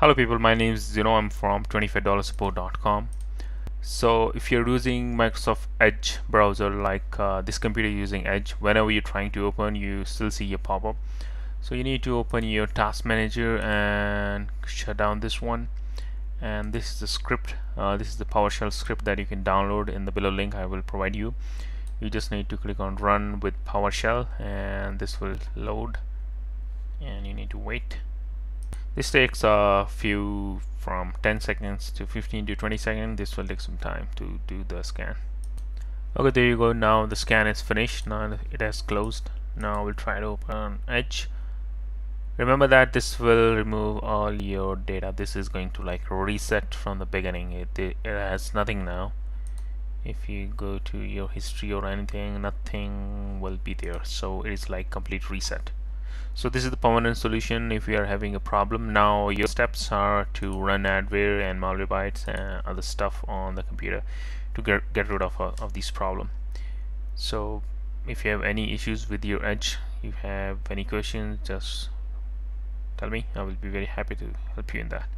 Hello people, my name is Zeno. I'm from $25support.com. So if you're using Microsoft Edge browser like uh, this computer using Edge, whenever you're trying to open, you still see a pop-up. So you need to open your task manager and shut down this one. And this is the script. Uh, this is the PowerShell script that you can download in the below link I will provide you. You just need to click on run with PowerShell and this will load and you need to wait this takes a few from 10 seconds to 15 to 20 seconds. This will take some time to do the scan. Okay, there you go. Now the scan is finished. Now it has closed. Now we'll try to open Edge. Remember that this will remove all your data. This is going to like reset from the beginning. It, it, it has nothing now. If you go to your history or anything, nothing will be there. So it is like complete reset so this is the permanent solution if you are having a problem. Now your steps are to run adware and malwarebytes and other stuff on the computer to get, get rid of, uh, of this problem. So if you have any issues with your edge you have any questions just tell me. I will be very happy to help you in that